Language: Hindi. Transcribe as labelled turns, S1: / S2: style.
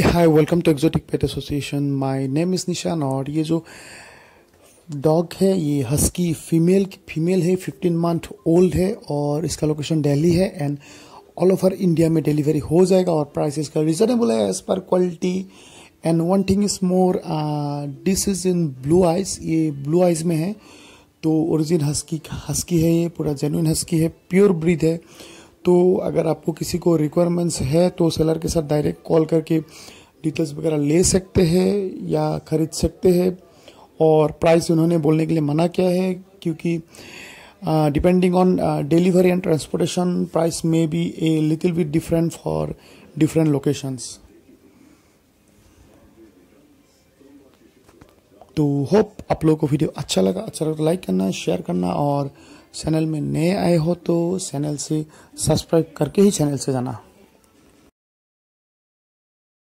S1: Hi welcome to exotic pet association my name is Nishan और ये जो डॉग है, ये हस्की फीमेल फीमेल है 15 मंथ ओल्ड है और इसका लोकेशन दिल्ली है एंड ऑल ओवर इंडिया में डिलीवरी हो जाएगा और प्राइस इसका रिजनेबल है as per quality and one thing is more this is in blue eyes ये ब्लू आइज़ में है तो ओरिजिन हस्की हस्की है ये, पूरा जेन्यून हस्की है प्योर ब्रीड है। तो अगर आपको किसी को रिक्वायरमेंट्स है तो सेलर के साथ डायरेक्ट कॉल करके डिटेल्स वगैरह ले सकते हैं या खरीद सकते हैं। और प्राइस उन्होंने बोलने के लिए मना किया है, क्योंकि depending on delivery and transportation price में be a little bit different for different locations तो होप आप लोगों को वीडियो अच्छा लगा। अच्छा लगा तो लाइक करना शेयर करना और चैनल में नए आए हो तो चैनल से सब्सक्राइब करके ही चैनल से जाना।